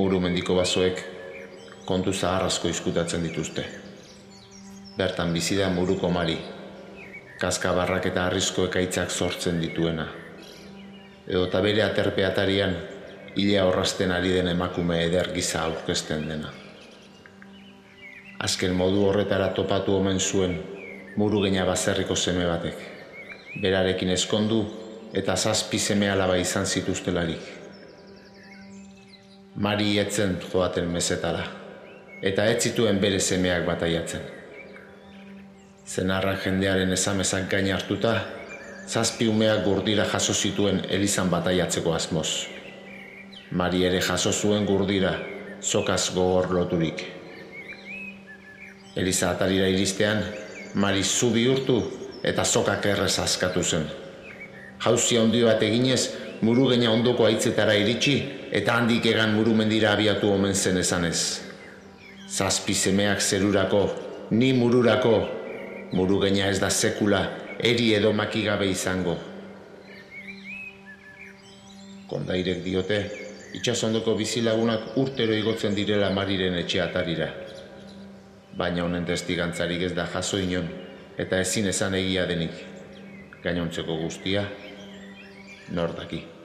Muru mendiko basoek kontu zahar asko izkutatzen dituzte. Bertan bizi da muruko mari, kaskabarrak eta arrisko ekaitzak sortzen dituena. Edo eta bere aterpe atarian, hilea horrazten ari den emakume eder giza aurkezten dena. Azken modu horretara topatu omen zuen muru geina bazerriko seme batek. Berarekin eskondu eta zazpi seme alaba izan zituztelarik. Mari etzen joaten mesetara, eta ez zituen bere semeak bataiatzen. Zenarra jendearen esamezak gain hartuta, zazpi umeak gurdira jaso zituen elizan bataiatzeko asmoz. Mari ere jaso zuen gurdira, sokaz gogor loturik. Eliza atarira iristean, Mari zu bihurtu eta sokak errez askatu zen. Jauzi handi bat eginez, muru geina ondoko aitzetara iritsi eta handik egan muru mendira abiatu omen zen esanez. Zazpi semeak zerurako, ni mururako, muru geina ez da sekula, eri edo makigabe izango. Kondairek diote, itxasondoko bizilagunak urtero igotzen direla mariren etxe atarira. Baina honen testigantzarik ez da jaso inon, eta ezin esan egia denik. Gainontzeko guztia, nor daki.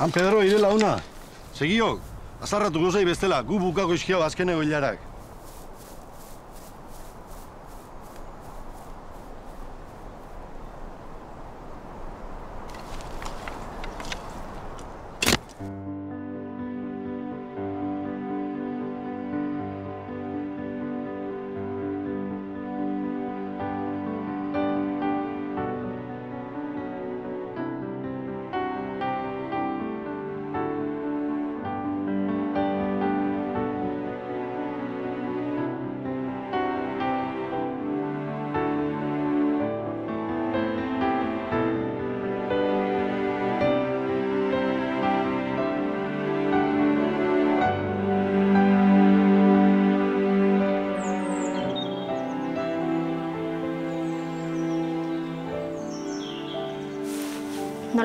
Han Pedro, ire launa. Segiok, azarratu gozai bestela, gu bukako iskia azkeneko hilarak.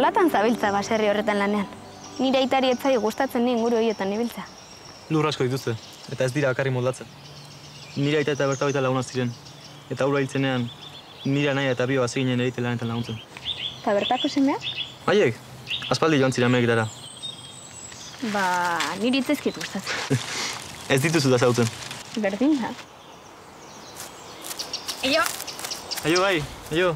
Nolatan zabiltza baserri horretan lanean? Nire aitari etzai gustatzen ni inguru horietan ibiltza. Lur asko dituzte, eta ez dira akarri moldatzen. Nire aita eta berta baita laguna ziren. Eta aurra hiltzenean, nire nahi eta bio bazeginen erite lanetan laguntzen. Eta bertako semeak? Haiek, aspaldi joan ziren megitara. Ba, niri itzezkit gustatzen. Ez dituzu da zautzen. Berdin da. Eio, Aio bai, aio.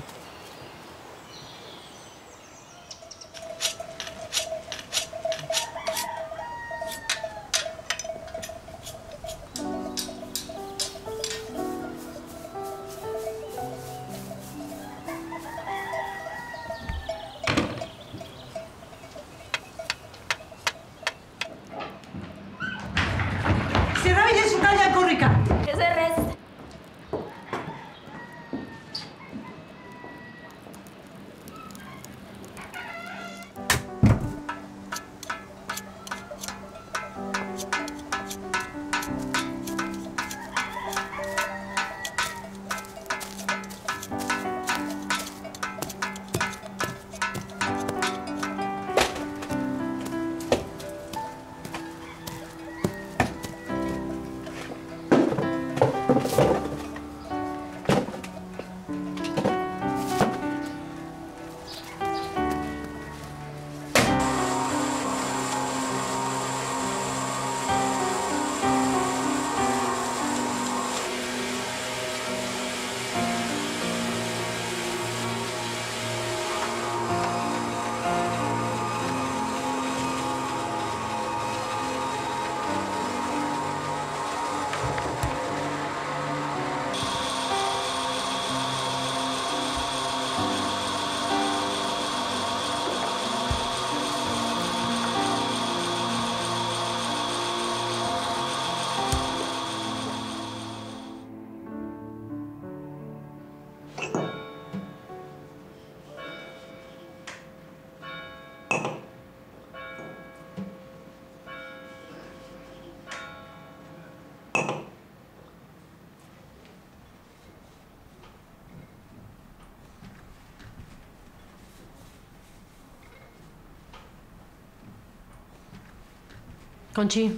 Kontxi,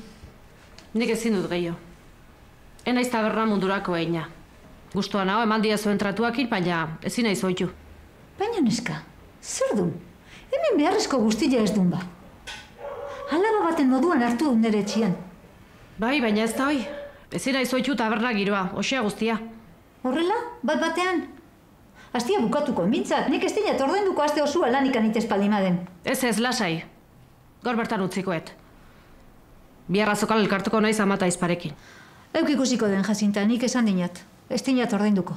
nik ezin dut gehiago. Enaiz taberna mundurako eina. Gustuan hau eman dia zuen tratuakin, baina ezin nahi zoitu. Baina neska, zer dun? Hemen beharrezko guztia ez dun ba. Alaba baten moduan hartu dut nire etxian. Bai, baina ez da hoi. Ezin nahi zoitu taberna giroa, osea guztia. Horrela, bat batean. Astia bukatuko, mintzat, nik ez dinat ordainduko aste osua lanik anitez palimaden. Ez ez, lasai. Gaur bertan utzikoet. Biarra zokal elkartuko naiz amata izparekin. Euk ikusiko den jazinta, nik esan dinat. Ez dinat ordainduko.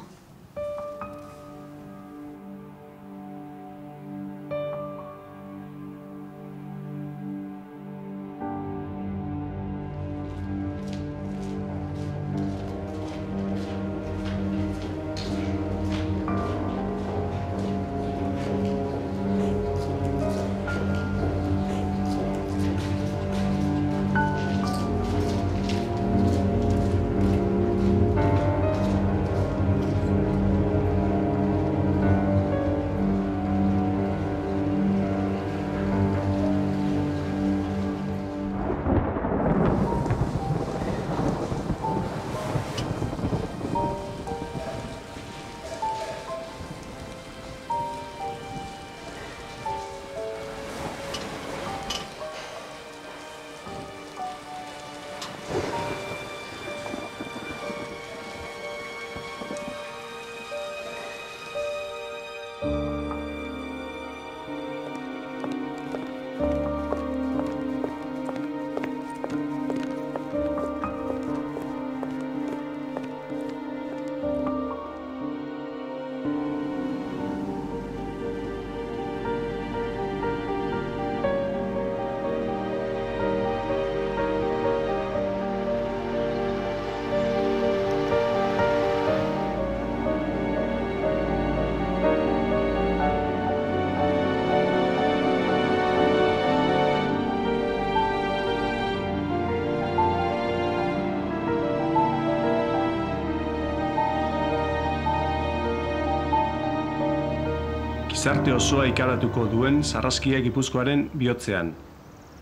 Gizarte osoa ikaratuko duen sarraskia Gipuzkoaren bihotzean.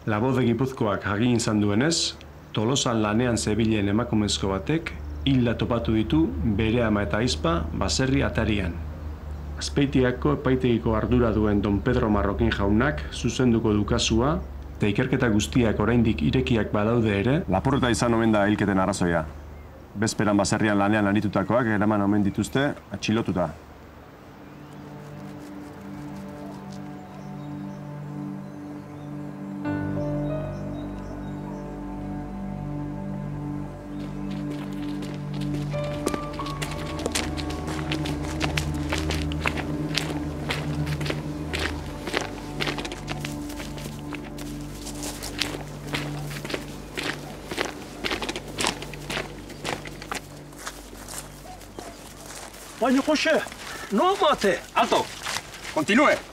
Labode Gipuzkoak hagin izan duenez, Tolosan lanean zebilen emakumezko batek hilda topatu ditu bere ama eta aizpa baserri atarian. Azpeitiako epaitegiko ardura duen Don Pedro Marrokin jaunak zuzenduko dukazua eta ikerketa guztiak oraindik irekiak badaude ere, Lapurreta izan omen da hilketen arrazoia. Bezperan baserrian lanean lanitutakoak eraman omen dituzte atxilotuta. Baina, Jose, no mate. Alto! Continue!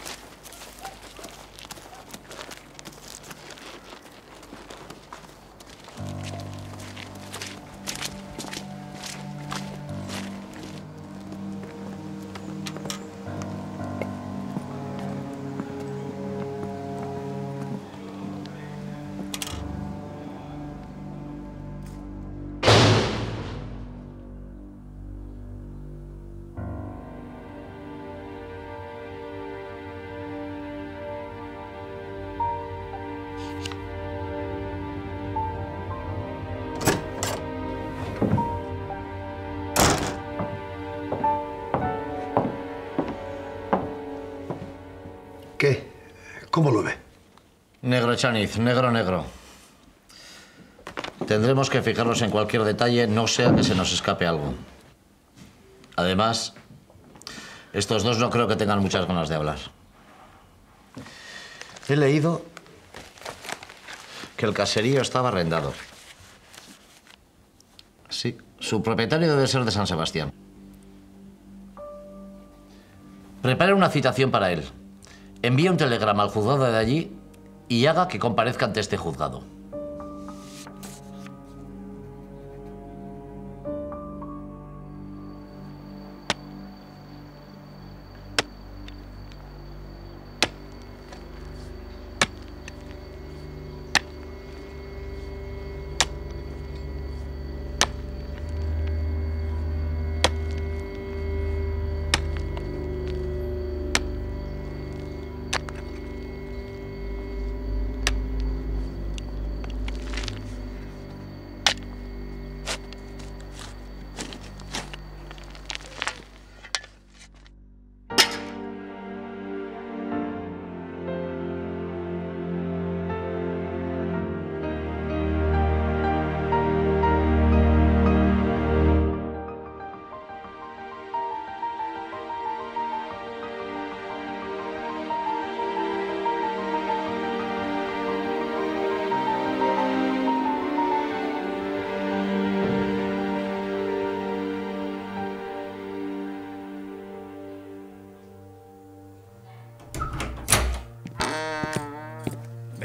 Chaniz, negro, negro. Tendremos que fijarnos en cualquier detalle, no sea que se nos escape algo. Además, estos dos no creo que tengan muchas ganas de hablar. He leído que el caserío estaba arrendado. Sí, su propietario debe ser de San Sebastián. Prepare una citación para él. Envíe un telegrama al juzgado de allí y haga que comparezca ante este juzgado.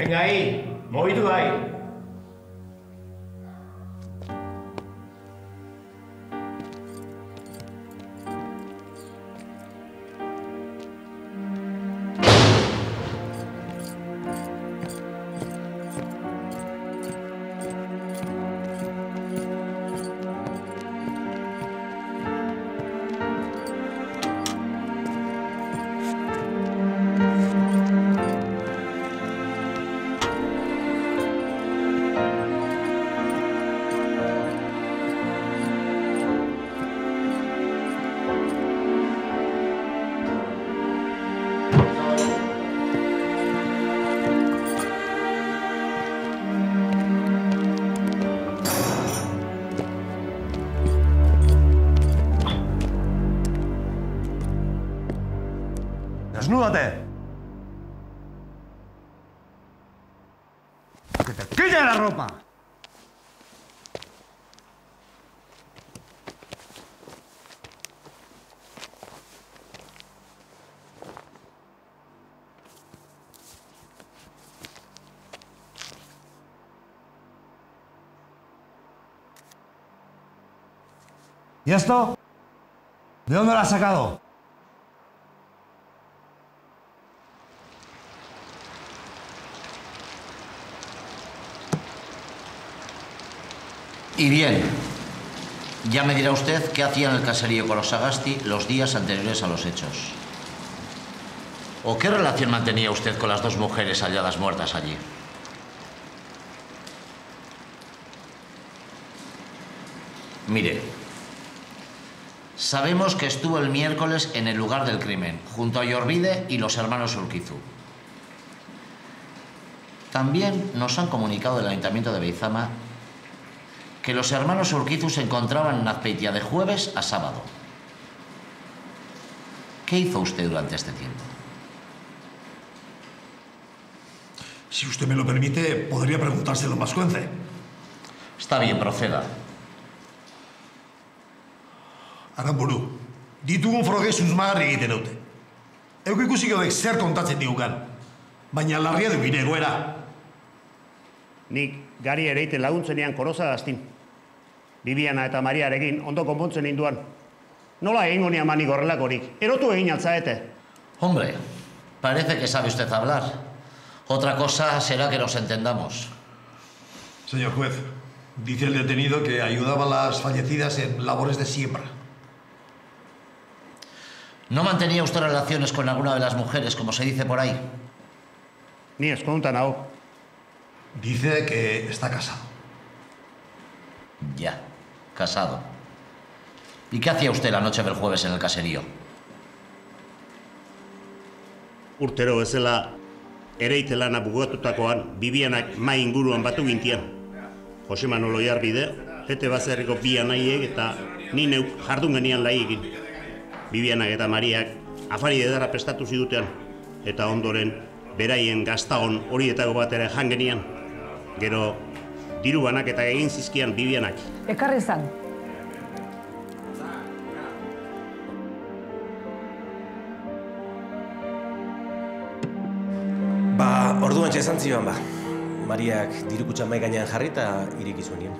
Venga ahí, movitu ahí. ¡Desnúdate! ¡Que te quite la ropa! ¿Y esto? ¿De dónde lo has sacado? Y bien, ya me dirá usted qué hacía en el caserío con los Sagasti los días anteriores a los hechos. ¿O qué relación mantenía usted con las dos mujeres halladas muertas allí? Mire, sabemos que estuvo el miércoles en el lugar del crimen, junto a Yorvide y los hermanos Urquizu. También nos han comunicado del Ayuntamiento de Beizama que los hermanos Urquizu se encontraban en Azpeitia de jueves a sábado. ¿Qué hizo usted durante este tiempo? Si usted me lo permite, podría preguntárselo más Mascuence. Está bien, proceda. Aramburu, ditugun froge susmagarri egiten dute. Euk ikusi gaudek zer kontatzen digugan, baina larria du gine egoera. Nik gari ereiten laguntzenean koroza daztin. Bibiana eta Mariarekin ondo konpontzen induan. Nola egingo ni amanik horrelakorik? Erotu egin altzaete. Hombre, parece que sabe usted hablar. Otra cosa será que nos entendamos. Señor juez, dice el detenido que ayudaba a las fallecidas en labores de siembra. ¿No mantenía usted relaciones con alguna de las mujeres, como se dice por ahí? Ni nao. Dice que está casado. Ya, casado. ¿Y qué hacía usted la noche del jueves en el caserío? Urtero bezala ereite lana bugatutakoan Bibianak mai inguruan batu gintian. Jose Manolo Jarbide, Tete Bazerriko bi anaiek eta ni neuk jardun genian laiekin. Bibianak eta Mariak afari edara prestatu zidutean eta ondoren beraien gaztagon horietako bat ere jan genian. Gero diru banak eta egin zizkian Bibianak. Ekarri zan. Ba, orduan esan zioan ba. Mariak diru kutsa mai gainean jarri eta ireki zuenien.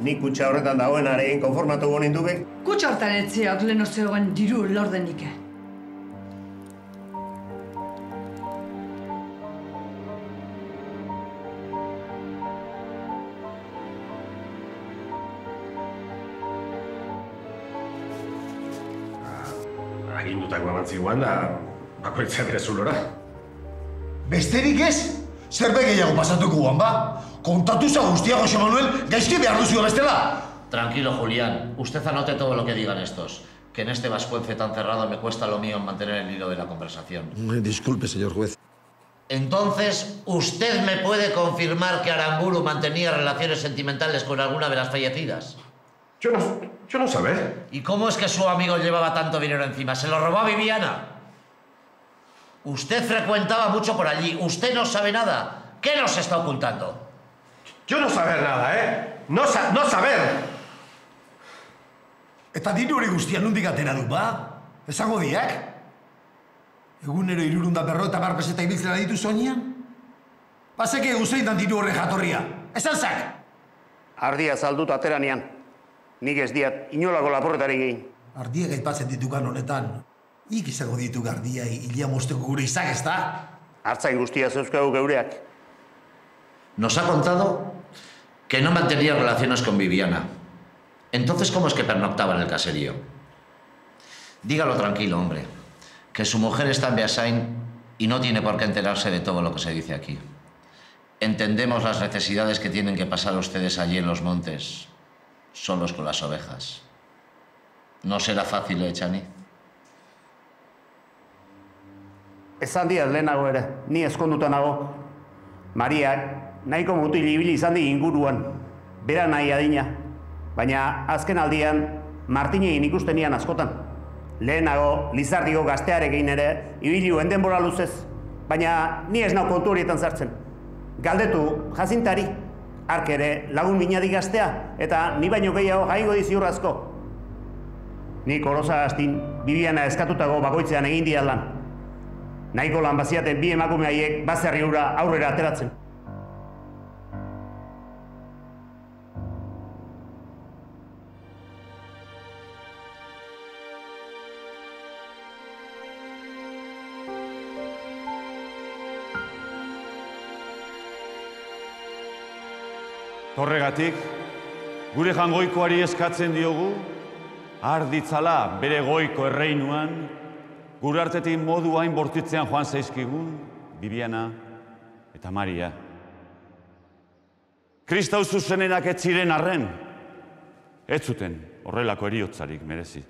Nik kutsa horretan dagoen arein konformatu gonin dube. Kutsa hortan etziak lehen zegoen diru lordenik. Ziguan da, bakoitzak ere zulora. Besterik ez? Zerbait gehiago pasatuko guan ba? Kontatu za guztia, Jose Manuel, gaizki behar duzu bestela. Tranquilo, Julián. Usted anote todo lo que digan estos. Que en este vascuence tan cerrado me cuesta lo mío mantener el hilo de la conversación. Disculpe, señor juez. Entonces, ¿usted me puede confirmar que Aramburu mantenía relaciones sentimentales con alguna de las fallecidas? Yo no, yo no saber. ¿Y cómo es que su amigo llevaba tanto dinero encima? ¿Se lo robó a Viviana? Usted frecuentaba mucho por allí. Usted no sabe nada. ¿Qué nos está ocultando? Yo no saber nada, ¿eh? No, sa no saber. Eta diru hori guztia nondik atera du, ba? Esango diak? Egunero irurunda berro eta barpeseta ibiltzen aditu soinean? Bazeke guzeitan diru horre jatorria. Esan zak! Ardia zaldut ateranean. Nik ez diat inolako laporretari egin. Ardiak aipatzen ditukan honetan. Ik izango ditu gardia hilia mosteko gure izak ez da? Artzain guztia zeuzkagu geureak. Nos ha contado que no mantenía relaciones con Viviana. Entonces, ¿cómo es que pernoctaba en el caserío? Dígalo tranquilo, hombre, que su mujer está en Beasain y no tiene por qué enterarse de todo lo que se dice aquí. Entendemos las necesidades que tienen que pasar ustedes allí en los montes, solos con las ovejas. No será fácil, ¿eh, Chani? Esan diat lehenago ere, ni ezkonduta nago. Mariak, nahiko mutil ibili izan di inguruan. Bera nahi adina. Baina azken aldian, Martinegin ikusten nian askotan. Lehenago, Lizardiko gaztearekin ere, ibiluen denbora luzez. Baina ni ez nau kontu horietan zartzen. Galdetu, jazintari, ark ere lagun minadi gaztea, eta ni baino gehiago jaingo di ziur asko. Nik orosa astin, Bibiana eskatutago bakoitzean egin diat lan. Nahiko lan baziaten bi emakume haiek bazerri aurrera ateratzen. Horregatik, gure jangoikoari eskatzen diogu, arditzala bere goiko erreinuan, gure artetik modu hain bortitzean joan zaizkigun, Bibiana eta Maria. Kristau zuzenenak ez ziren arren, ez zuten horrelako eriotzarik merezi.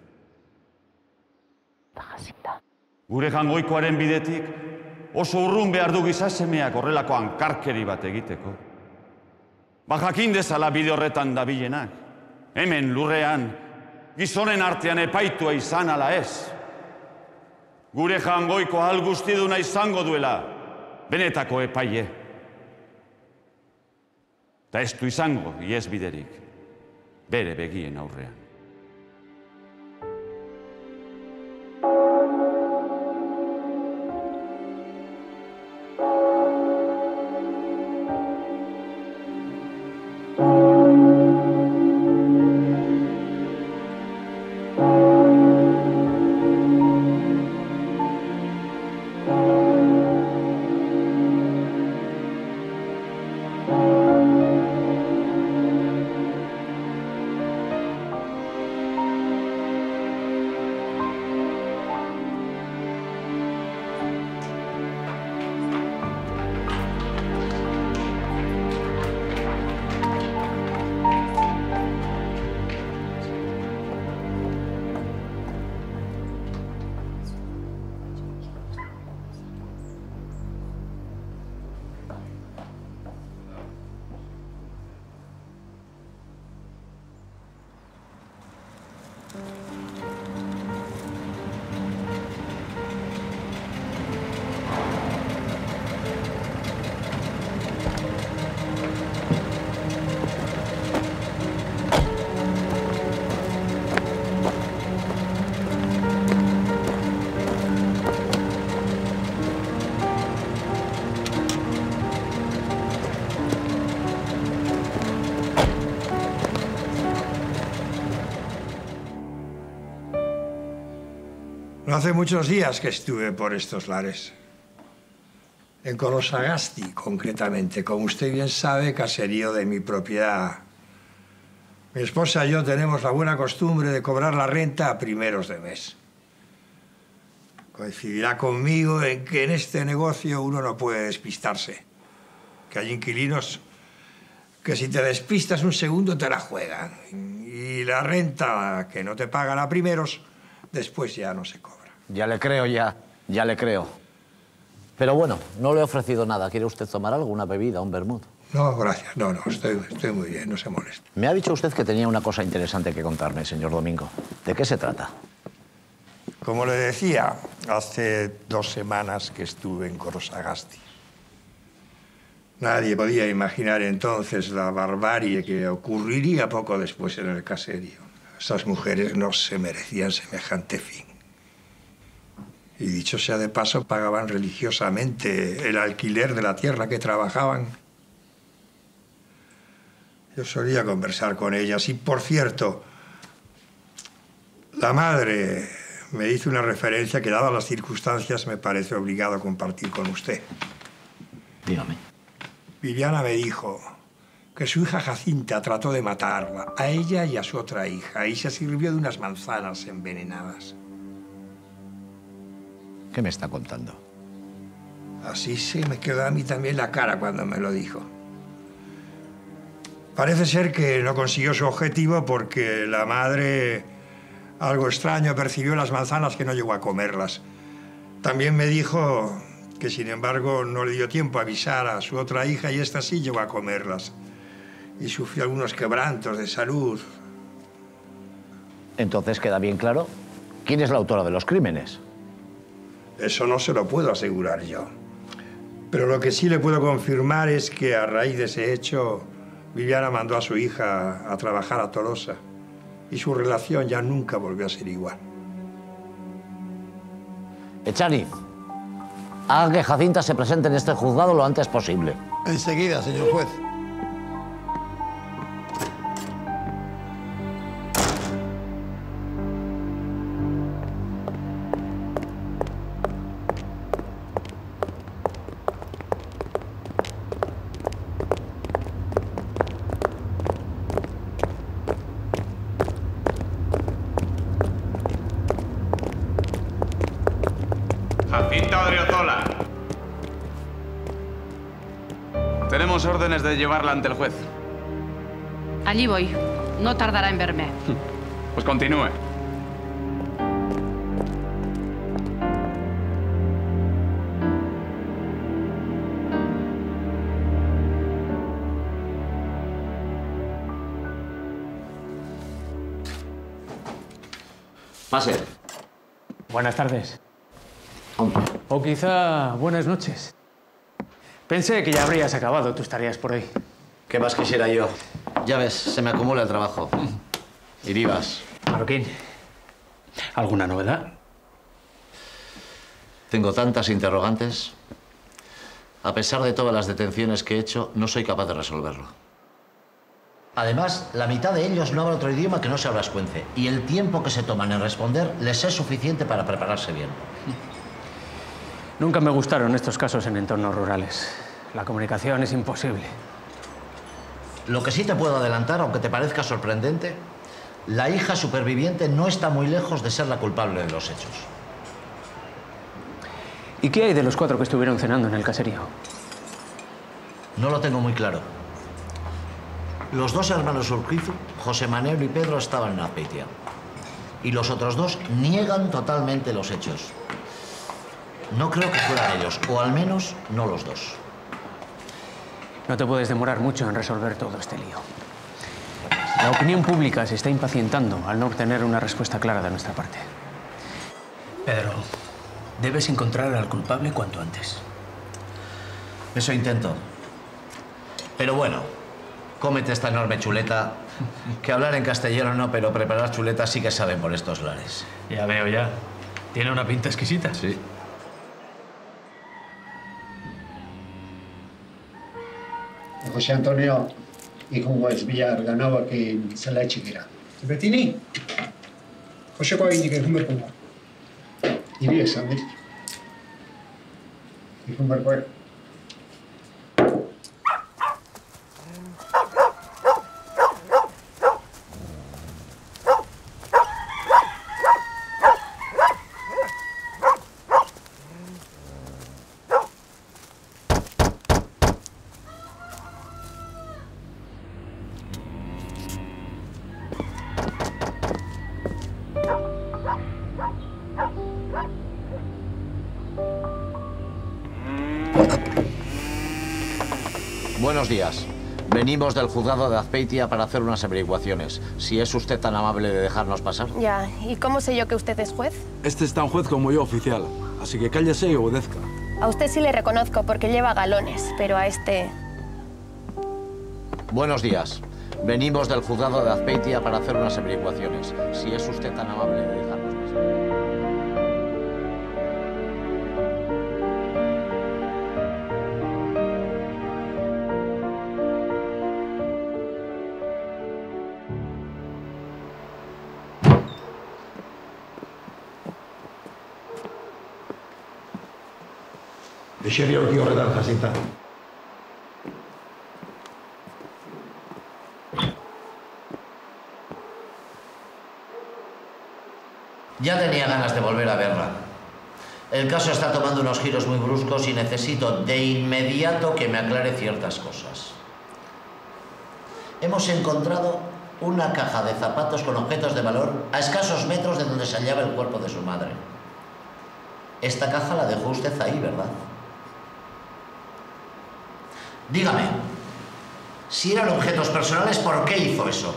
Gure jangoikoaren bidetik oso urrun behar du gizasemeak horrelako hankarkeri bat egiteko. Ba jakin dezala bide horretan dabilenak. Hemen lurrean, gizonen artean epaitua izan ala ez. Gure jangoiko ahal guztiduna izango duela, benetako epaie. Ta ez du izango, iez biderik, bere begien aurrean. No hace muchos días que estuve por estos lares. En Colosagasti, concretamente. Como usted bien sabe, caserío de mi propiedad. Mi esposa y yo tenemos la buena costumbre de cobrar la renta a primeros de mes. Coincidirá conmigo en que en este negocio uno no puede despistarse. Que hay inquilinos que si te despistas un segundo te la juegan. Y la renta que no te pagan a primeros, después ya no se cobra. Ya le creo, ya. Ya le creo. Pero bueno, no le he ofrecido nada. ¿Quiere usted tomar algo? ¿Una bebida? ¿Un vermut? No, gracias. No, no, estoy, estoy muy bien, no se moleste. Me ha dicho usted que tenía una cosa interesante que contarme, señor Domingo. ¿De qué se trata? Como le decía, hace dos semanas que estuve en Corosagasti. Nadie podía imaginar entonces la barbarie que ocurriría poco después en el caserío. Esas mujeres no se merecían semejante fin. Y dicho sea de paso, pagaban religiosamente el alquiler de la tierra que trabajaban. Yo solía conversar con ellas y, por cierto, la madre me hizo una referencia que, dadas las circunstancias, me parece obligado a compartir con usted. Dígame. Viviana me dijo que su hija Jacinta trató de matarla, a ella y a su otra hija, y se sirvió de unas manzanas envenenadas. ¿Qué me está contando? Así se me quedó a mí también la cara cuando me lo dijo. Parece ser que no consiguió su objetivo porque la madre, algo extraño, percibió las manzanas que no llegó a comerlas. También me dijo que, sin embargo, no le dio tiempo a avisar a su otra hija y esta sí llegó a comerlas. Y sufrió algunos quebrantos de salud. Entonces queda bien claro quién es la autora de los crímenes. Eso no se lo puedo asegurar yo. Pero lo que sí le puedo confirmar es que a raíz de ese hecho, Viviana mandó a su hija a trabajar a Tolosa. Y su relación ya nunca volvió a ser igual. Echani, haga que Jacinta se presente en este juzgado lo antes posible. Enseguida, señor juez. Llevarla ante el juez. Allí voy. No tardará en verme. Pues continúe. Pase. Buenas tardes. O quizá buenas noches. Pensé que ya habrías acabado tus tareas por hoy. ¿Qué más quisiera yo? Ya ves, se me acumula el trabajo. Y vivas. Marroquín, ¿alguna novedad? Tengo tantas interrogantes. A pesar de todas las detenciones que he hecho, no soy capaz de resolverlo. Además, la mitad de ellos no habla otro idioma que no se habla escuence. Y el tiempo que se toman en responder les es suficiente para prepararse bien. Nunca me gustaron estos casos en entornos rurales. La comunicación es imposible. Lo que sí te puedo adelantar, aunque te parezca sorprendente, la hija superviviente no está muy lejos de ser la culpable de los hechos. ¿Y qué hay de los cuatro que estuvieron cenando en el caserío? No lo tengo muy claro. Los dos hermanos Urquizu, José Manuel y Pedro, estaban en Azpeitia. Y los otros dos niegan totalmente los hechos. No creo que fueran ellos, o al menos no los dos. No te puedes demorar mucho en resolver todo este lío. La opinión pública se está impacientando al no obtener una respuesta clara de nuestra parte. Pedro, debes encontrar al culpable cuanto antes. Eso intento. Pero bueno, cómete esta enorme chuleta, que hablar en castellano no, pero preparar chuletas sí que saben por estos lares. Ya veo, ya. Tiene una pinta exquisita. Sí. Jose Antonio ikungo ez bihar ganabakin zela txikira. Betini, Joseko aginik egun berko da. Iri esan dit. Egun berko Buenos días. Venimos del juzgado de Azpeitia para hacer unas averiguaciones. Si es usted tan amable de dejarnos pasar. Ya, ¿y cómo sé yo que usted es juez? Este es tan juez como yo, oficial. Así que cállese y obedezca. A usted sí le reconozco porque lleva galones, pero a este... Buenos días. Venimos del juzgado de Azpeitia para hacer unas averiguaciones. Si es usted tan amable de Ya tenía ganas de volver a verla. El caso está tomando unos giros muy bruscos y necesito de inmediato que me aclare ciertas cosas. Hemos encontrado una caja de zapatos con objetos de valor a escasos metros de donde se hallaba el cuerpo de su madre. Esta caja la dejó usted ahí, ¿verdad? Dígame, si eran objetos personales, ¿por qué hizo eso?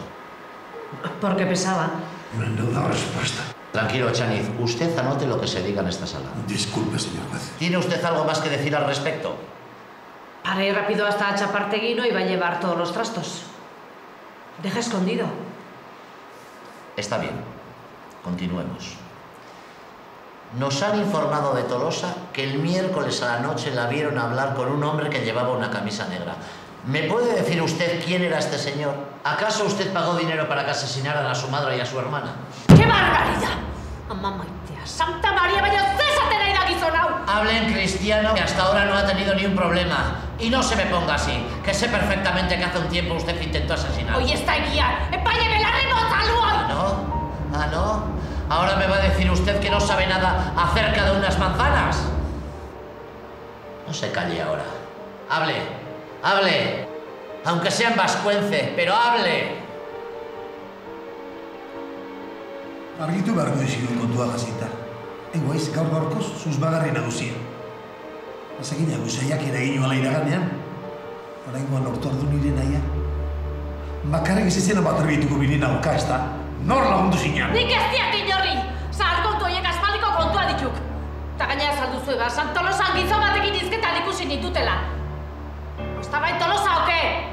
Porque pesaba. Menuda respuesta. Tranquilo, Chaniz. Usted anote lo que se diga en esta sala. Disculpe, señor juez. ¿Tiene usted algo más que decir al respecto? Para ir rápido hasta Chapartegui no iba a llevar todos los trastos. Deja escondido. Está bien. Continuemos. Nos han informado de Tolosa que el miércoles a la noche la vieron hablar con un hombre que llevaba una camisa negra. ¿Me puede decir usted quién era este señor? ¿Acaso usted pagó dinero para que asesinaran a su madre y a su hermana? ¡Qué barbaridad! Maitea, Santa María, ari da gizon hau! Hable en cristiano, que hasta ahora no ha tenido ni un problema. Y no se me ponga así, que sé perfectamente que hace un tiempo usted intentó asesinar. Hoi ez da egia! Epaile belarri botalu ¿Ah, no? ¿Ah, no? ¿Ahora me va a decir usted que no sabe nada acerca de unas manzanas? No se calle ahora. Hable, hable. Aunque sea en vascuence, pero hable. Argitu beharko dizigun kontua jazinta. Egoiz, gaur gaurkoz, zuzbagarri nagusia. Ezekin jago zaiak ere egin ala iraganean. Oraingoan lortu ardu nire naia. Bakarrik ez izena bat erbituko binin auka, ez da? Nor lagundu zinean? Nik ez diat Eta gainera saldu zuen, ba, San Tolosan gizon batekin izketan ikusi nitutela. ¿Estaba en Tolosa o qué?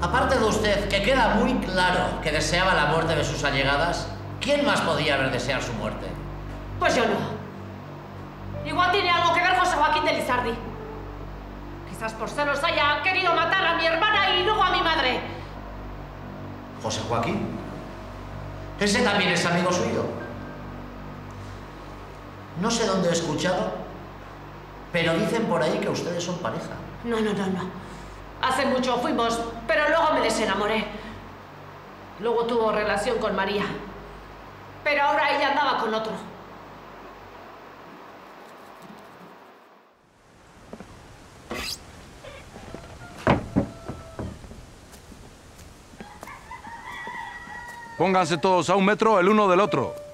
Aparte de usted, que queda muy claro que deseaba la muerte de sus allegadas, ¿quién más podía haber deseado su muerte? Pues yo no. Igual tiene algo que ver José Joaquín de Lizardi. Quizás por celos haya querido matar a mi hermana y luego a mi madre. ¿José Joaquín? Ese también es amigo suyo. No sé dónde he escuchado, pero dicen por ahí que ustedes son pareja. No, no, no, no. Hace mucho fuimos, pero luego me desenamoré. Luego tuvo relación con María. Pero ahora ella andaba con otro. Pónganse todos a un metro el uno del otro.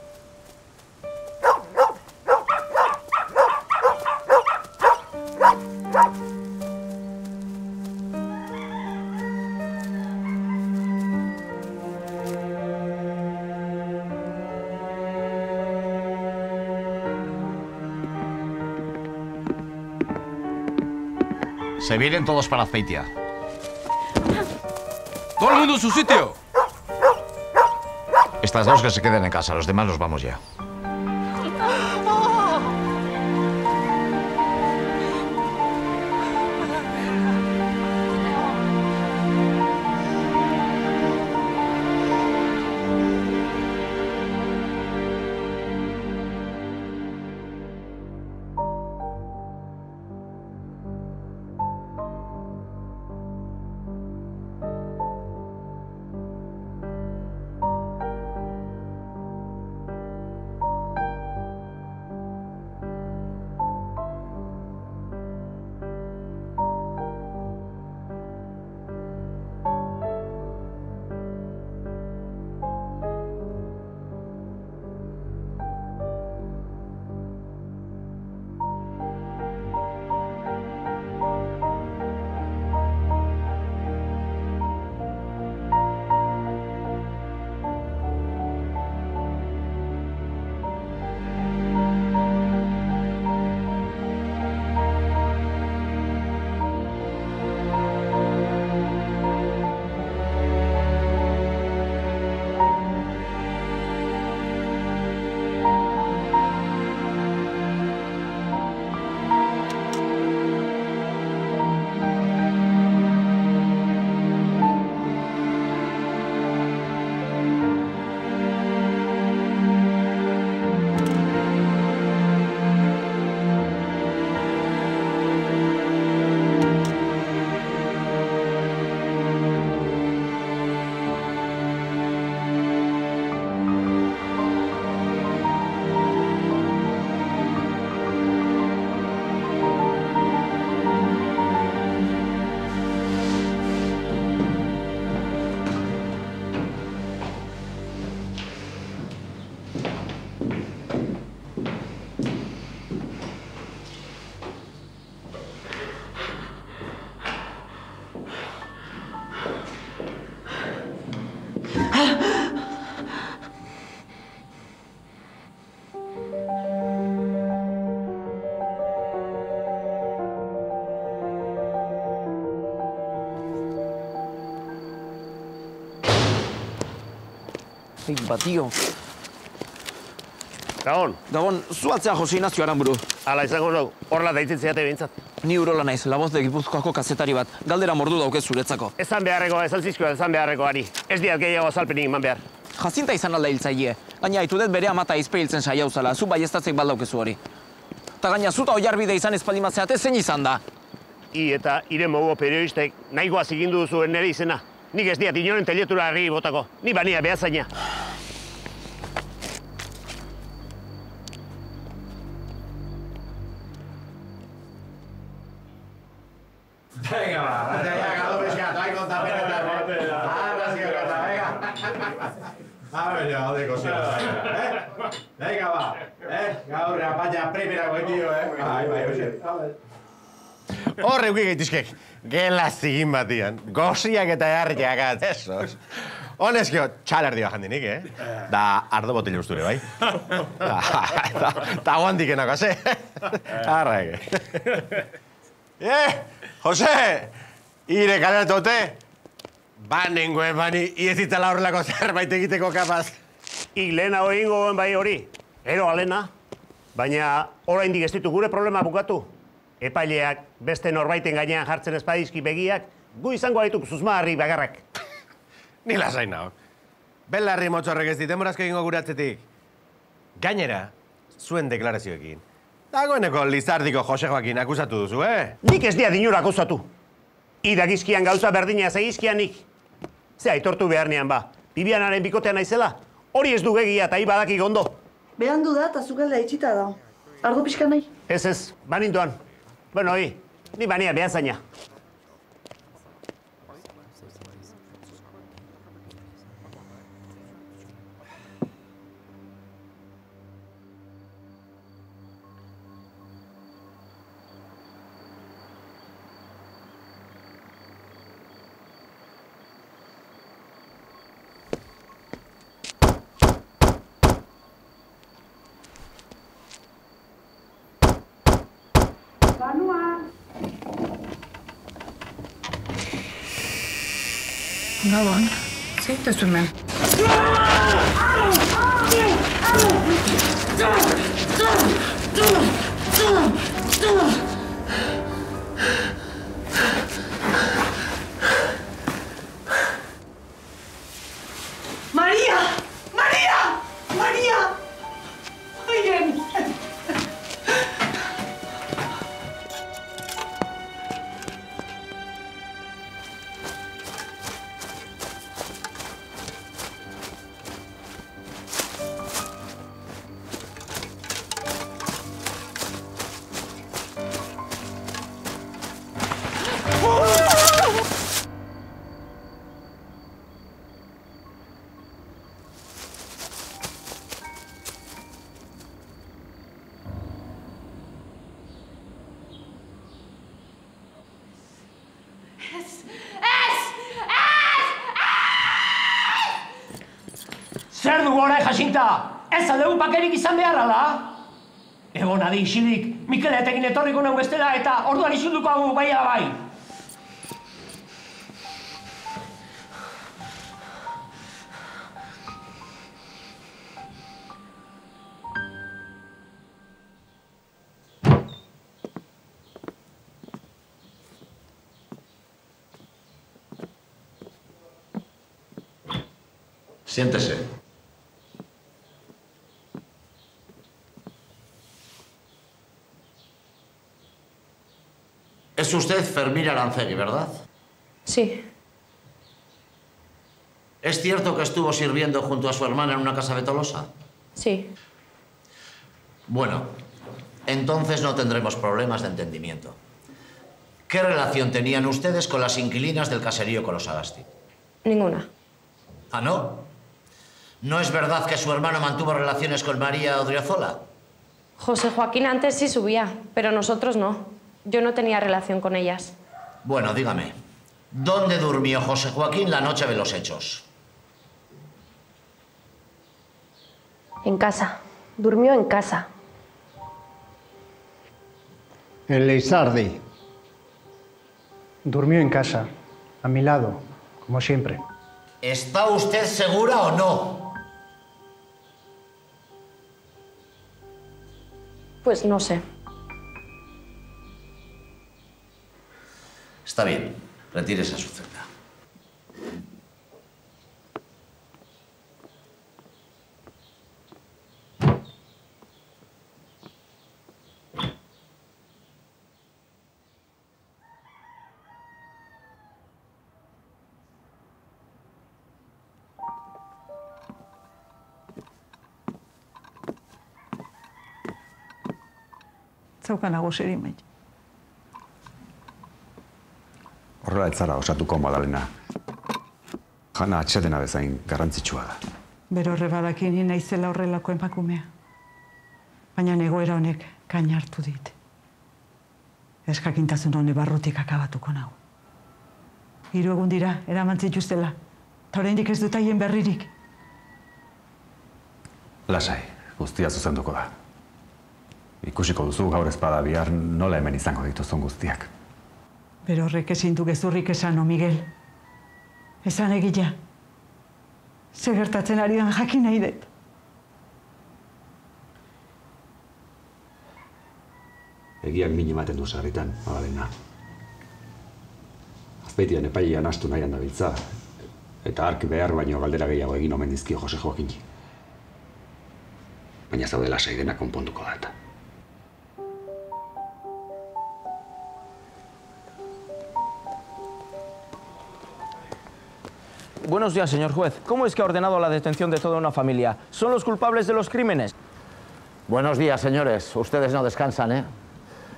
Se vienen todos para Azpeitia. ¡Todo el mundo en su sitio! Estas dos que se queden en casa, los demás los vamos ya. Ei, ba, tio. Gabon. Gabon, zu atzea Jose Inazio Aramburu. Ala izango nau, horla deitzen zeate behintzat. Ni urola naiz, la voz de Gipuzkoako kazetari bat. Galdera mordu dauke zuretzako. Ezan beharrekoa, ez altzizkoa, ezan beharrekoari. Ez diat gehiago azalpenik eman behar. Jazinta izan alda hiltzaile. Gaina, haitu dut bere amata izpeiltzen saia uzala, zu baiestatzek baldaukezu hori. Ta gaina, zuta oiarbide izan espaldimatzeate zein izan da? I eta ire mogo periodistek nahikoa zigindu duzuen nire izena. Nik ez diat inoren teletura argi botako. Ni bania behazaina. Venga, va, ya, ya, pescado, hay contabilidad. Ahora sí que está, venga. A ver, ya, de cositas. ¿eh? Venga, va. ¿eh? Gaur, apaña, primera, güey, tío, ¿eh? Ahí va, oye. Horre uki gaitizkek, gela zigin batian, goziak eta jarriak atesos. Honezkio, txalardioa jandinik, eh? Da, ardo botello usture, bai? Ta, ta guandik enako, ze? Arraike. Eh, Jose! Ire kalatote! Banengoen bani, iezitala horrelako zerbait egiteko kapaz. Ik lehena hori ingoen bai hori, ero alena. Baina oraindik ez ditu gure problema bukatu. Epaileak beste norbaiten gainean jartzen espadizki begiak, gu izango gaituk zuzmaharri bagarrak. Ni lasain nago. Belarri motxorrek ez ditemorazko egingo gure atzetik. Gainera, zuen deklarazioekin. Dagoeneko Lizardiko Jose Joakin akusatu duzu, eh? Nik ez dia dinura akusatu. Idagizkian gauza berdina zegizkianik. Ze aitortu beharnean ba. Bibianaren bikotean naizela. Hori ez du gegia eta ibadaki gondo. Behandu da eta zukalda itxita da. Ardo pixka nahi? Ez ez, banindoan. Bueno, hi, ni bania behazaina. Gabon, gentlemen. Jasinta? Ez aldegu pakerik izan behar ala? Egon adi isilik, Mikel etekin etorriko nahu bestela eta orduan isilduko hau bai bai. Siéntese. Es usted Fermín Arancegui, ¿verdad? Sí. ¿Es cierto que estuvo sirviendo junto a su hermana en una casa de Tolosa? Sí. Bueno, entonces no tendremos problemas de entendimiento. ¿Qué relación tenían ustedes con las inquilinas del caserío Colosagasti? Ninguna. ¿Ah, no? ¿No es verdad que su hermano mantuvo relaciones con María Odriozola? José Joaquín antes sí subía, pero nosotros no. Yo no tenía relación con ellas. Bueno, dígame, ¿dónde durmió José Joaquín la noche de los hechos? En casa. Durmió en casa. En Leizardi. Durmió en casa, a mi lado, como siempre. ¿Está usted segura o no? Pues no sé. Está bien, retírese a su celda. Zaukanago seri maite. Horrela ez zara osatuko Madalena. Jana atxedena bezain garrantzitsua da. Bero horre badakien ni naizela horrelako emakumea. Baina egoera honek kaina hartu dit. Eskakintasun hone barrutik akabatuko nau. Hiru egun dira, eraman zituztela. Ta oraindik ez dut haien berririk. Lasai, guztia zuzenduko da. Ikusiko duzu gaur ezpada bihar nola hemen izango dituzun guztiak. Bero horrek ezin du gezurrik esan, o Miguel. Esan egila. Ze gertatzen ari dan jakin nahi dut. Egiak min ematen du sarritan, Madalena. Azpeitian epailean astu nahian dabiltza. Eta ark behar baino galdera gehiago egin omen dizkio Jose Joaquini. Baina zaude lasai dena konponduko da eta. Buenos días, señor juez. ¿Cómo es que ha ordenado la detención de toda una familia? ¿Son los culpables de los crímenes? Buenos días, señores. Ustedes no descansan, ¿eh?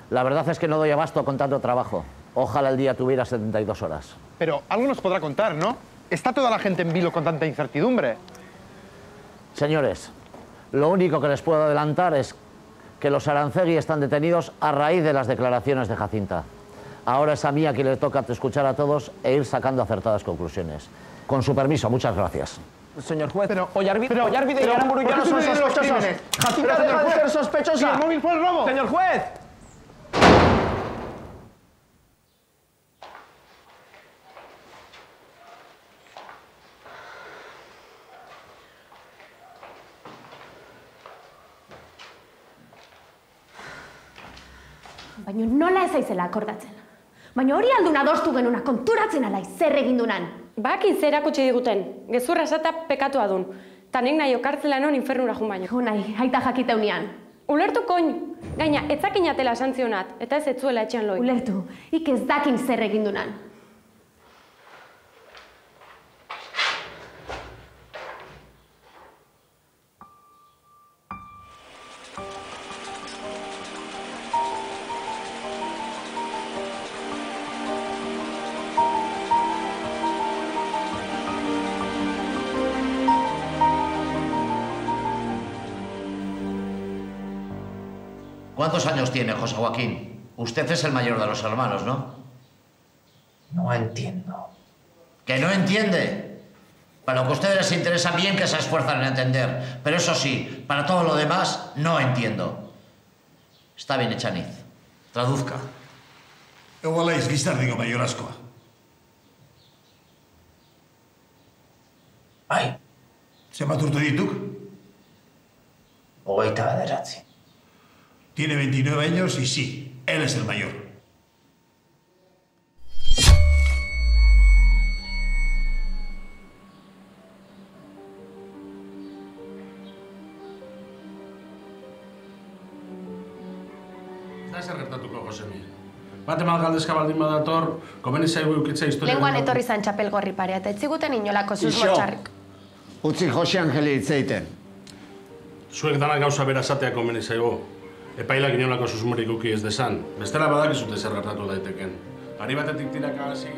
La verdad es que no doy abasto con tanto trabajo. Ojalá el día tuviera 72 horas. Pero algo nos podrá contar, ¿no? ¿Está toda la gente en vilo con tanta incertidumbre? Señores, lo único que les puedo adelantar es que los Arancegui están detenidos a raíz de las declaraciones de Jacinta. Ahora es a mí a quien le toca escuchar a todos e ir sacando acertadas conclusiones. Con su permiso, muchas gracias. Señor juez, pero, Ollarvide y Aramburu ya ¿por no son sospechosos. Jacinta deja de ser sospechosa. ¿y el móvil fue el robo? Señor juez. Baina nola ez aizela akordatzen. Baina hori aldun adostu genuna konturatzen alai zer egin dunan. Bakin zer erakutsi diguten, gezurra esata pekatu adun. Ta nik nahi okartzela non infernura jun baino. Jo nahi, aita jakiteunean. Ulertu koin, gaina, etzakin atela santzionat, eta ez etzuela etxean loi. Ulertu, ik ez dakin zer egin dunan. Años tiene José Joaquín? Usted es el mayor de los hermanos, ¿no? No entiendo. ¿Que no entiende? Para lo que a ustedes les interesa bien que se esfuerzan en entender. Pero eso sí, para todo lo demás, no entiendo. Está bien, Echaniz. Traduzca. Gizardiko maior askoa. Bai. Zenbat urte dituk? Hogeita bederatzi. Tiene 29 años y sí, él es el mayor. Da zer gertatuko, Josemi. Bate mal galdezka baldin badator, komeni zaigu eukitza historia... Lenguan etorri zan txapel gorri parea, eta etziguten inolako susmo Ixo. txarrik. Utzi Jose Angeli hitz egiten. Zuek danak gauza bera esatea komeni zaigu. Epailak inolako susmorik uki ez desan. Bestela badakizute zer gertatu daiteken. Ari batetik tiraka hasi...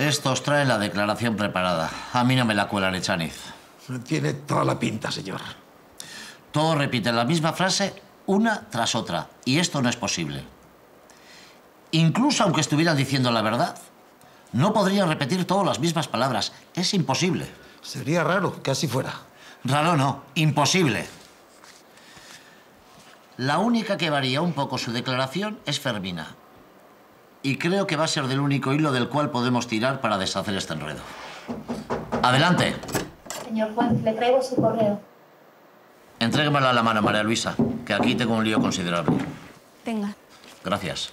Estos traen la declaración preparada. A mí no me la cuelan, Echaniz. Tiene toda la pinta, señor. Todos repiten la misma frase una tras otra. Y esto no es posible. Incluso aunque estuvieran diciendo la verdad, no podrían repetir todas las mismas palabras. Es imposible. Sería raro que así fuera. Raro no, imposible. La única que varía un poco su declaración es Fermina. Y creo que va a ser del único hilo del cual podemos tirar para deshacer este enredo. Adelante. Señor juez, le traigo su correo. Entréguemela a la mano, María Luisa, que aquí tengo un lío considerable. Tenga. Gracias.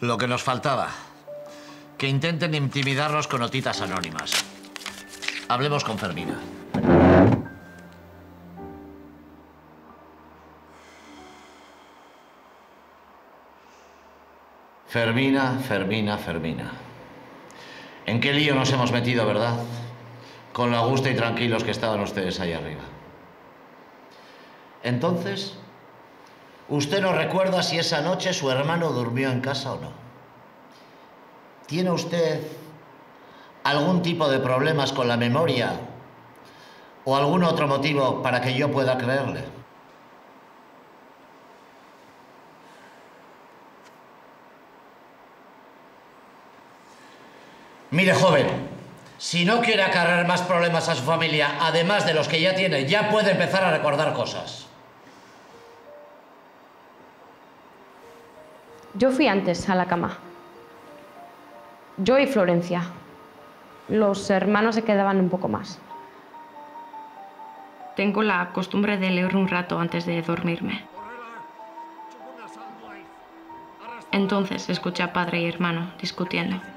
Lo que nos faltaba. Que intenten intimidarnos con notitas anónimas. Hablemos con Fermina. Fermina, Fermina, Fermina. ¿En qué lío nos hemos metido, verdad? Con lo a gusto y tranquilos que estaban ustedes ahí arriba. Entonces, usted no recuerda si esa noche su hermano durmió en casa o no. ¿Tiene usted algún tipo de problemas con la memoria o algún otro motivo para que yo pueda creerle? Mire, joven, si no quiere acarrear más problemas a su familia, además de los que ya tiene, ya puede empezar a recordar cosas. Yo fui antes a la cama. Yo y Florencia. Los hermanos se quedaban un poco más. Tengo la costumbre de leer un rato antes de dormirme. Entonces escuché a padre y hermano discutiendo.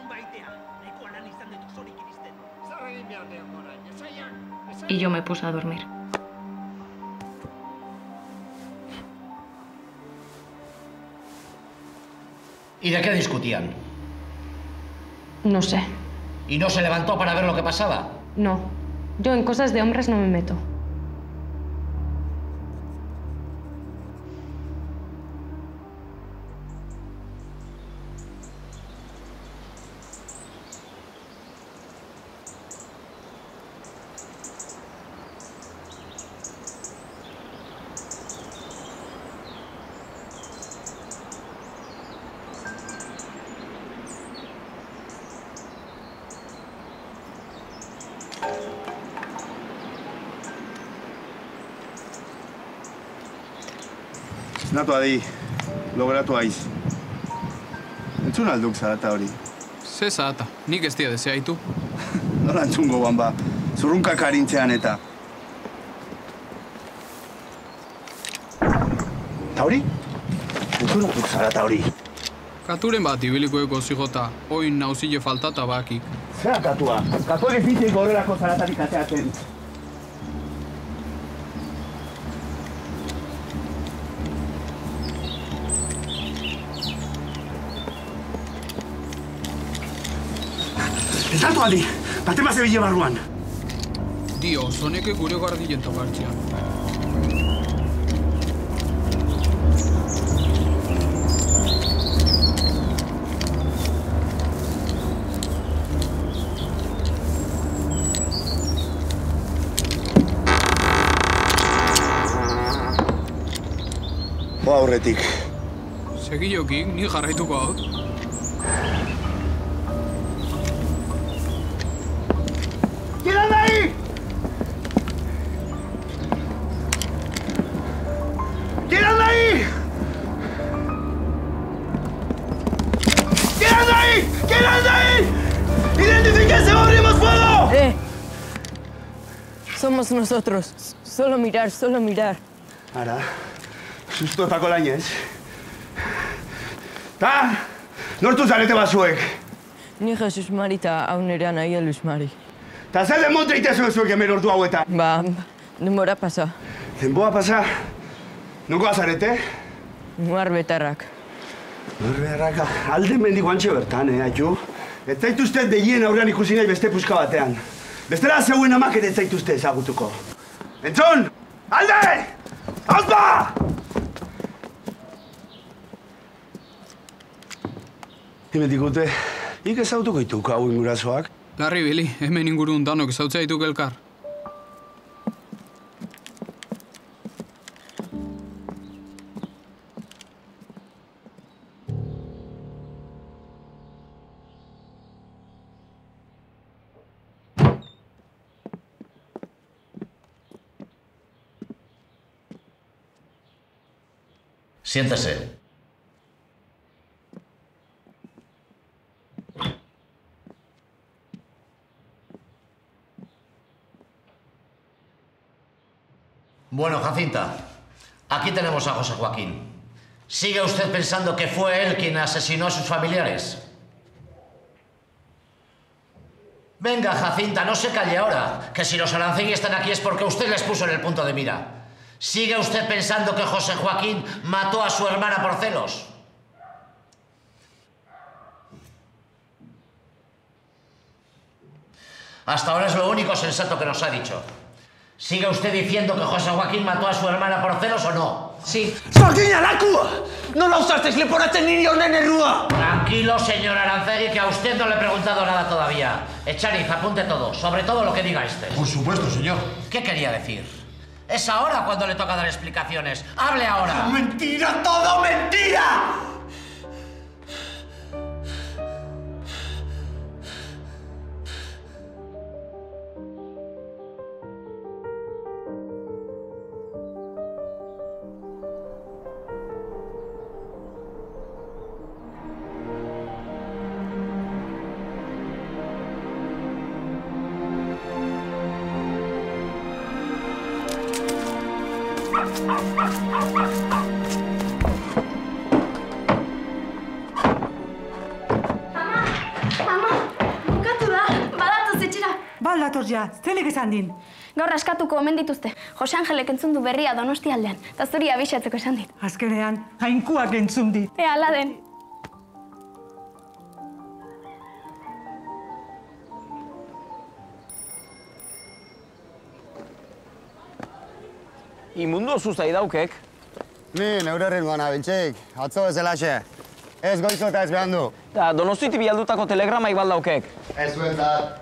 Y yo me puse a dormir. ¿Y de qué discutían? No sé. ¿Y no se levantó para ver lo que pasaba? No. Yo en cosas de hombres no me meto. Adi, logratu aiz. Entzun alduk zarata hori. Ze zahata, nik ez dia deseaitu. Nola entzungo guan ba, zurrunkak harintzean eta. Ta hori? Entzun alduk zarata hori. Katuren bat ibiliko eko zigota, oin nauzile faltata bakik. Zera katua? Katuak ez ditik horrelako zaratarik ateatzen. Saltu aldi! Bate maze barruan! Dio, zoneke gure guardi jento gartxia. Boa aurretik. Segi ni jarraituko hau. Nosotros. Solo mirar, solo mirar. Ara, sustotako lainez. Ta, nortu zarete bazuek. Ni Jesus Mari eta hau nire anaia Luis Mari. Ta zer demontre itezu zuek hemen ordu hauetan? Ba, denbora pasa. Denboa pasa? Nuko azarete? Muar betarrak. Berreraka, alde mendik guantxe bertan, eh, aitu? Ez zaituzte deien aurrean ikusi nahi beste puska batean. Bestela zeuen amak ere ez zaituzte ezagutuko. Entzun! Alde! Hauzba! Hemen digute, ik ezagutuko dituko hau ingurasoak. Larri bili, hemen ingurun danok zautzea dituk elkar. Siéntese. Bueno, Jacinta, aquí tenemos a José Joaquín. ¿Sigue usted pensando que fue él quien asesinó a sus familiares? Venga, Jacinta, no se calle ahora, que si los Arancegui están aquí es porque usted les puso en el punto de mira. ¿Sigue usted pensando que José Joaquín mató a su hermana por celos? Hasta ahora es lo único sensato que nos ha dicho. ¿Sigue usted diciendo que José Joaquín mató a su hermana por celos o no? Sí. ¡Sordiña la cua! ¡No la usasteis le por este niño nene rúa! Tranquilo, señor Arancegui, que a usted no le he preguntado nada todavía. Echariz, apunte todo, sobre todo lo que diga este. Por supuesto, señor. ¿Qué quería decir? Es ahora cuando le toca dar explicaciones. ¡Hable ahora! ¡Mentira, todo mentira! Ama, bukatu da, badatoz etxera. Datoz ja, zelik esan din. Gaur askatuko omen dituzte. Jose Angelek entzun du berria donosti aldean, eta zuri abisatzeko esan dit. Azkenean, jainkuak entzun dit. Ea, ala den. Imundu zuzai daukek. Ni neure ritmoan abiltzik, atzo ez delaxe. Ez goizo eta ez behan du. Da, donostitik bialdutako telegrama ibal daukek. Ez zuentzat.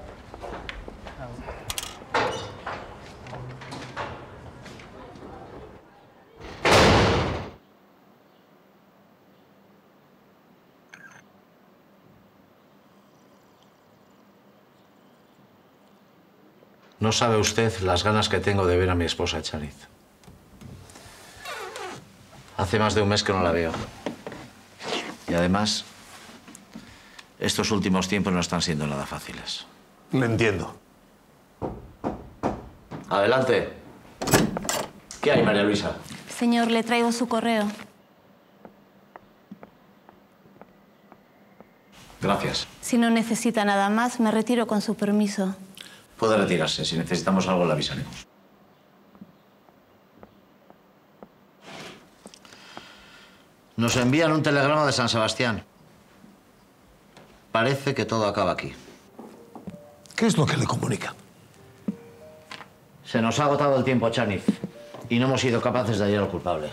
No sabe usted las ganas que tengo de ver a mi esposa Echariz. Hace más de un mes que no la veo. Y además, estos últimos tiempos no están siendo nada fáciles. Le entiendo. Adelante. ¿Qué hay, María Luisa? Señor, le traigo su correo. Gracias. Si no necesita nada más, me retiro con su permiso. Puede retirarse. Si necesitamos algo, le avisaremos. Nos envían un telegrama de San Sebastián. Parece que todo acaba aquí. ¿Qué es lo que le comunica? Se nos ha agotado el tiempo, Chaniz, y no hemos sido capaces de hallar al culpable.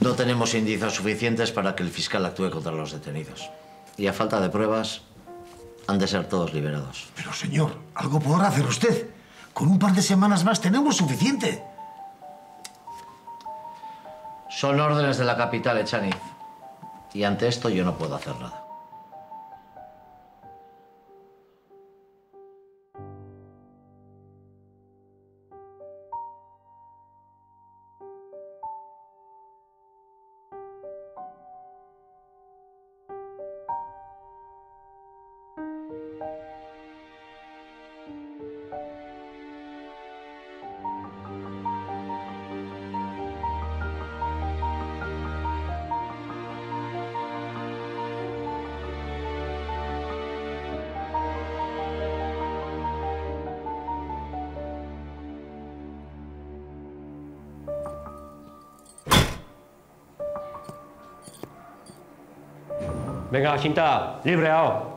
No tenemos indicios suficientes para que el fiscal actúe contra los detenidos. Y a falta de pruebas, han de ser todos liberados. Pero, señor, algo podrá hacer usted. Con un par de semanas más tenemos suficiente. Son órdenes de la capital, Echaniz. Y ante esto yo no puedo hacer nada. Venga, Jacinta, libre hau.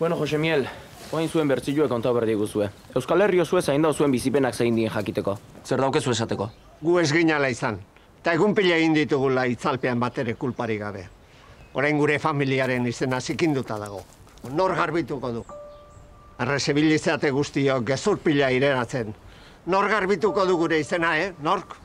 Bueno, Jose Miel, oain zuen bertzilue kontau berdi guzue. Euskal Herri osue zain zuen bizipenak zein dien jakiteko. Zer daukezu esateko? Gu ez ginala izan. Eta egun pila egin ditugula itzalpean bat ere kulparik gabe. Orain gure familiaren izena zikinduta dago. Nor garbituko du? Errezibilizate guztiok gezur pila ireratzen. Nor garbituko du gure izena, eh? Nork?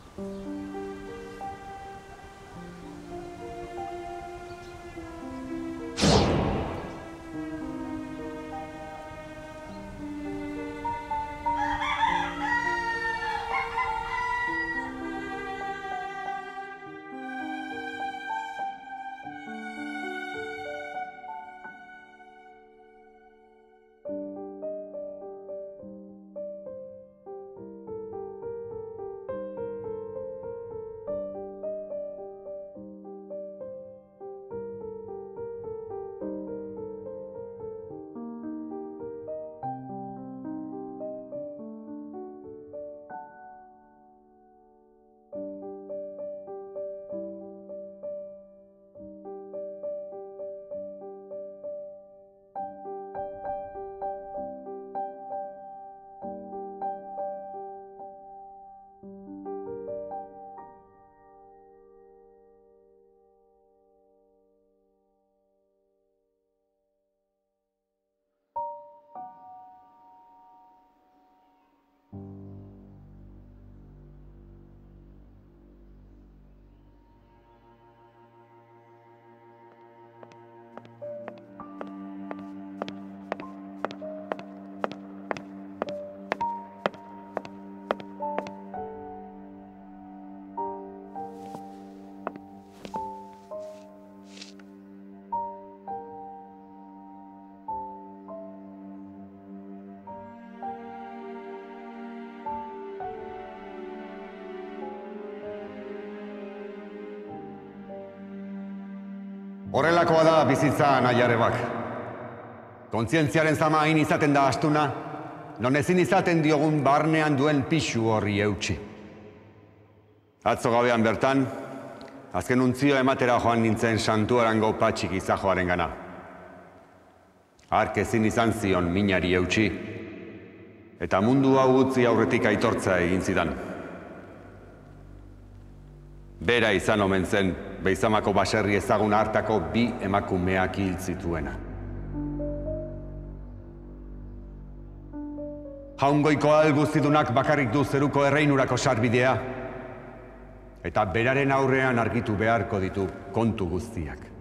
Horrelakoa da bizitza nahiarebak. Kontzientziaren zama hain izaten da astuna, non ezin izaten diogun barnean duen pixu horri eutxi. Atzo gabean bertan, azken untzio ematera joan nintzen santuarango patxik izajoaren gana. Ark ezin izan zion minari eutxi, eta mundu hau utzi aurretik aitortza egin zidan. Bera izan omen zen, beizamako baserri ezagun hartako bi emakumeak hil zituena. Jaungoiko alguztidunak bakarrik du zeruko erreinurako sarbidea, eta beraren aurrean argitu beharko ditu kontu guztiak.